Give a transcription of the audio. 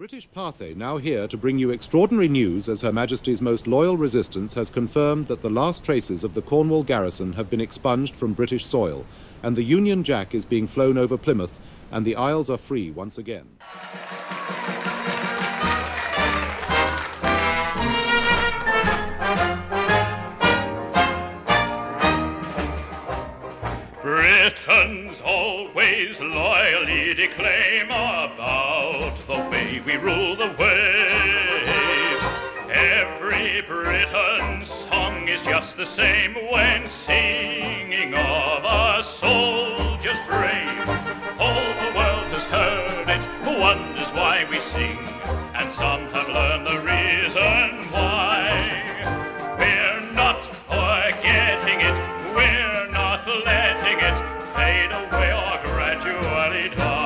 British Pathé now here to bring you extraordinary news as Her Majesty's most loyal resistance has confirmed that the last traces of the Cornwall garrison have been expunged from British soil, and the Union Jack is being flown over Plymouth, and the Isles are free once again. Britons always loyally declaim about the way we rule the waves. Every Briton song is just the same when singing of a soldier's brave. All the world has heard it, who wonders why we sing, and some have learned the reason why. We're not forgetting it, we're not letting it fade away or gradually die.